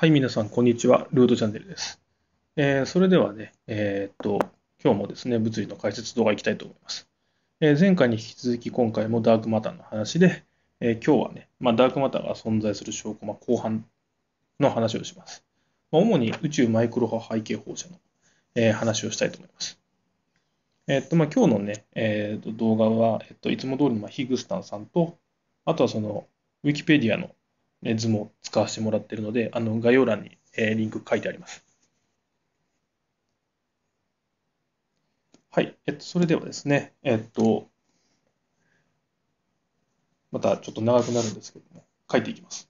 はい、皆さん、こんにちは。ルートチャンネルです。えー、それではね、えー、っと、今日もですね、物理の解説動画いきたいと思います。えー、前回に引き続き、今回もダークマターの話で、え今日はね、まあ、ダークマターが存在する証拠、まあ、後半の話をします。まあ、主に宇宙マイクロ波背景放射の、え話をしたいと思います。えっと、まあ、今日のね、えっと動画は、えっと、いつも通りの、ヒグスタンさんと、あとはその、ウィキペディアの図も使わせてもらっているので、あの概要欄にリンク書いてあります。はい。えっと、それではですね、えっと、またちょっと長くなるんですけども、書いていきます。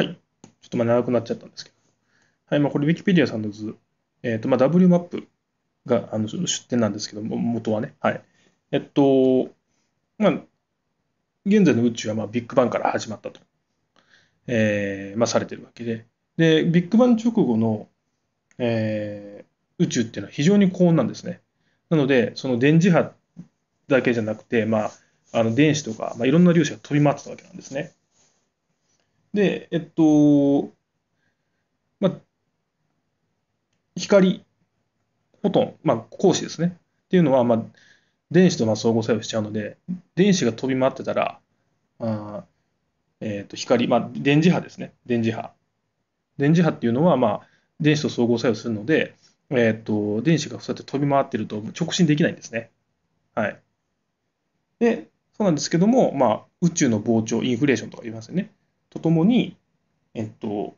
はい。ちょっとまあ長くなっちゃったんですけど。はい。まあ、これ、Wikipedia さんの図。えっ、ー、と、まあ、W マップがあの出典なんですけども、元はね。はい。えっと、まあ、現在の宇宙はまあビッグバンから始まったと、えーまあ、されてるわけで、で、ビッグバン直後の、えー、宇宙っていうのは非常に高温なんですね。なので、その電磁波だけじゃなくて、まあ、あの電子とか、まあ、いろんな粒子が飛び回ってたわけなんですね。で、えっと、ま、光、フォトン、まあ、光子ですね。っていうのは、まあ、電子とまあ相互作用しちゃうので、電子が飛び回ってたら、あえー、と光、まあ、電磁波ですね。電磁波。電磁波っていうのは、まあ、電子と相互作用するので、えー、と電子がそうやって飛び回ってると直進できないんですね。はい。で、そうなんですけども、まあ、宇宙の膨張、インフレーションとか言いますよね。とともに、えっと、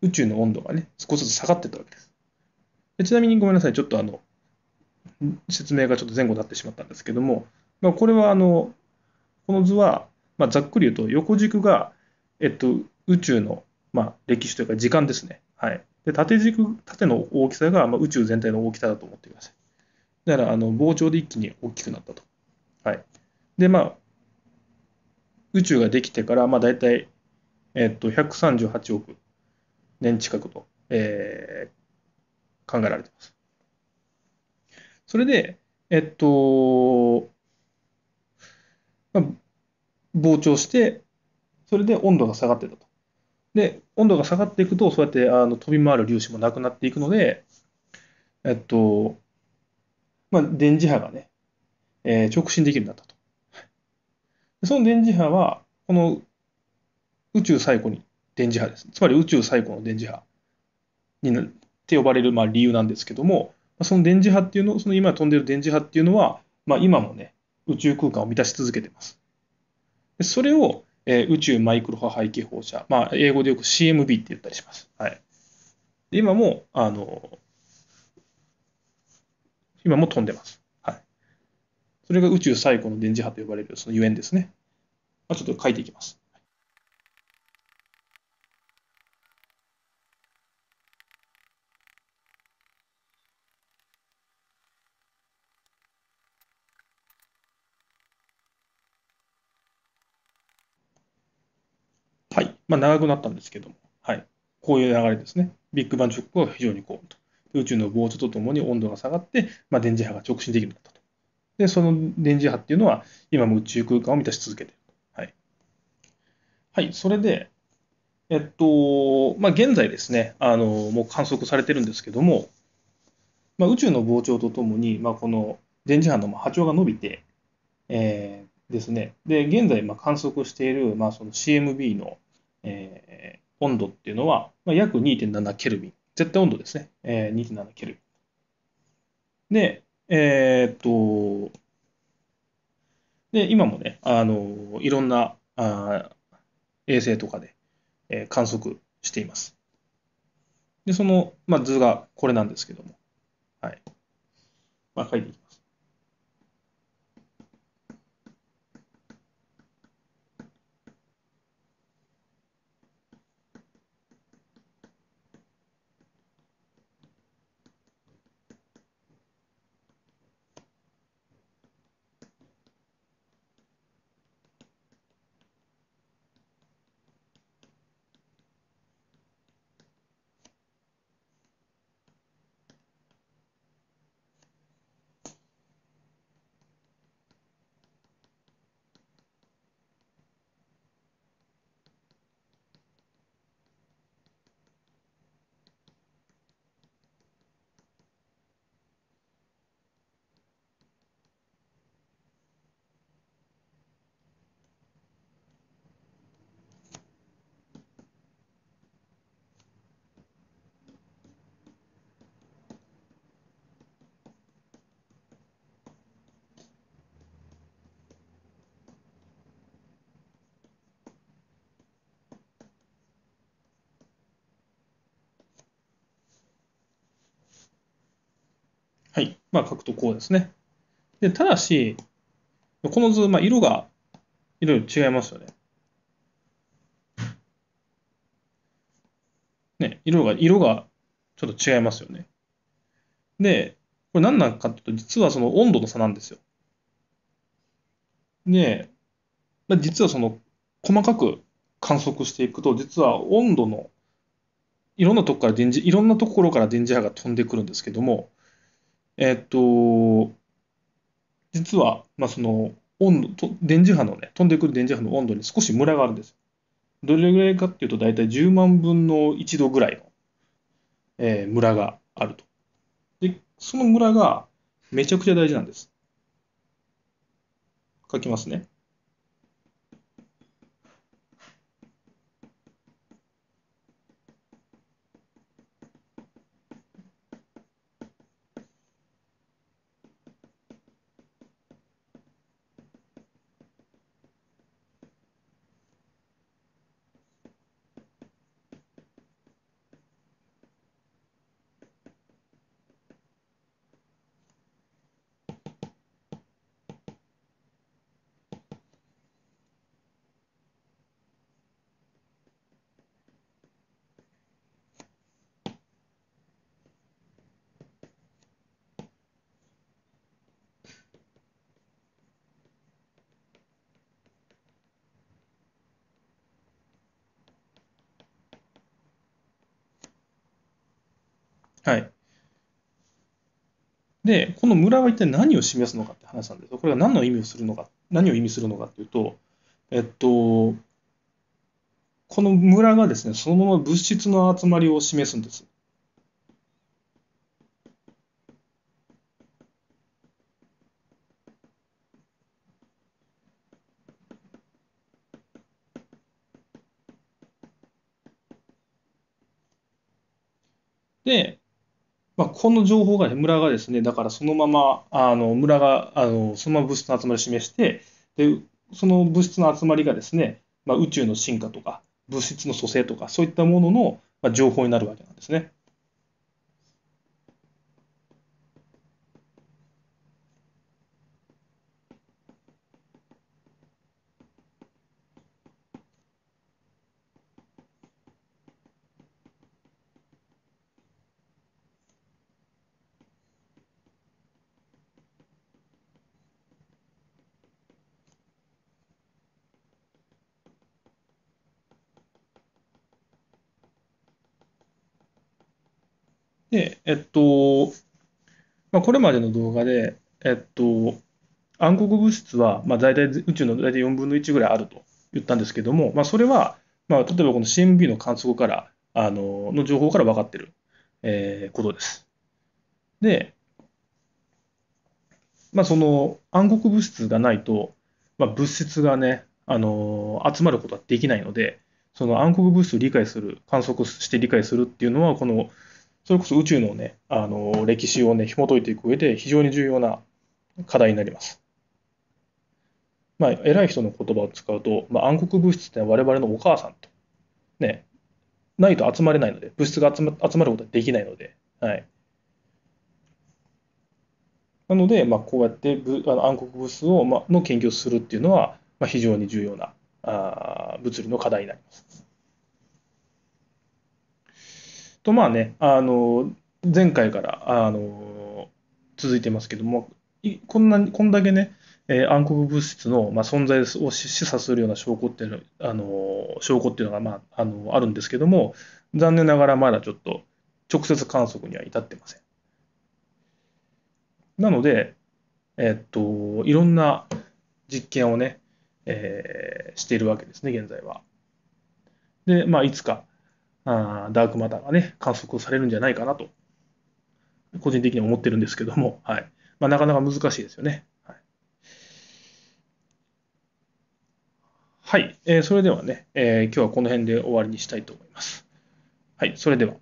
宇宙の温度がね、少しずつ下がってったわけです。でちなみにごめんなさい、ちょっとあの、説明がちょっと前後になってしまったんですけども、まあ、これはあの、この図は、まあ、ざっくり言うと、横軸が、えっと、宇宙の、まあ、歴史というか時間ですね。はい。で、縦軸、縦の大きさが、まあ、宇宙全体の大きさだと思ってください。だから、あの、膨張で一気に大きくなったと。はい。で、まあ、宇宙ができてから、まあ、大体、えっと、138億年近くと、えー、考えられています。それで、えっと、まあ、膨張して、それで温度が下がってたと。で、温度が下がっていくと、そうやってあの飛び回る粒子もなくなっていくので、えっと、まあ、電磁波がね、えー、直進できるようになったと。その電磁波は、この宇宙最古に電磁波です。つまり宇宙最古の電磁波になって呼ばれるまあ理由なんですけども、その電磁波っていうの、その今飛んでる電磁波っていうのは、まあ、今もね、宇宙空間を満たし続けてます。それを、えー、宇宙マイクロ波背景放射、まあ、英語でよく CMB って言ったりします。はい。今も、あの、今も飛んでます。それが宇宙最古の電磁波と呼ばれるそのゆえんですね。まあ、ちょっと書いていきます。はい。まあ、長くなったんですけども、はい。こういう流れですね。ビッグバン直後は非常に高温と。宇宙の膨張とともに温度が下がって、まあ、電磁波が直進できるようになったと。で、その電磁波っていうのは、今も宇宙空間を満たし続けている。はい。はい、それで、えっと、まあ、現在ですね、あの、もう観測されてるんですけども、まあ、宇宙の膨張とともに、まあ、この電磁波の波長が伸びて、えー、ですね、で、現在、まあ、観測している、まあ、その CMB の、えー、温度っていうのは、まあ、約2.7ケルビン。絶対温度ですね。えー、2.7ケルビン。で、えー、っと、で、今もね、あの、いろんなあ衛星とかで、えー、観測しています。で、その、まあ、図がこれなんですけども、はい。まあ、書いていきます。はい。まあ、書くとこうですね。で、ただし、この図、まあ、色がいろいろ違いますよね。ね、色が、色がちょっと違いますよね。で、これ何なのかというと、実はその温度の差なんですよ。で、まあ、実はその、細かく観測していくと、実は温度の、いろんなとこから電磁、いろんなところから電磁波が飛んでくるんですけども、えっと、実は、まあ、その温度と、電磁波のね、飛んでくる電磁波の温度に少しムラがあるんです。どれぐらいかっていうと、大体10万分の1度ぐらいの、えー、ムラがあると。で、そのムラがめちゃくちゃ大事なんです。書きますね。はい。で、この村は一体何を示すのかって話なんですよ。これが何の意味をするのか、何を意味するのかっていうと、えっと、この村がですね、そのまま物質の集まりを示すんです。で、まあ、この情報が、ね、村がですね、だからそのまま、あの村があのそのまま物質の集まりを示して、でその物質の集まりがですね、まあ、宇宙の進化とか、物質の組成とか、そういったものの、まあ、情報になるわけなんですね。で、えっと、まあ、これまでの動画で、えっと、暗黒物質は、まあ、大体宇宙の大体4分の1ぐらいあると言ったんですけども、まあ、それは、まあ、例えばこの CMB の観測からあのの情報から分かっている、えー、ことです。で、まあ、その暗黒物質がないと、まあ、物質がね、あの集まることはできないので、その暗黒物質を理解する、観測して理解するっていうのは、この、それこそ宇宙のね、あの歴史をね、紐解いていく上で非常に重要な課題になります。まあ、偉い人の言葉を使うと、まあ、暗黒物質って我々のお母さんと、ね、ないと集まれないので、物質が集ま集まることはできないので、はい。なので、まあ、こうやってぶあの暗黒物質を、ま、の研究をするっていうのは、まあ、非常に重要なあ物理の課題になります。と、まあね、あの、前回からあの続いてますけども、こんなこんだけね、えー、暗黒物質の、まあ、存在を示唆するような証拠っていうのあの証拠っていうのが、まあ、あのあるんですけども、残念ながらまだちょっと直接観測には至ってません。なので、えっと、いろんな実験をね、えー、しているわけですね、現在は。で、まあ、いつかあダークマターがね、観測されるんじゃないかなと、個人的には思ってるんですけども、はい。まあ、なかなか難しいですよね。はい。はい、えー、それではね、えー、今日はこの辺で終わりにしたいと思います。はい、それでは。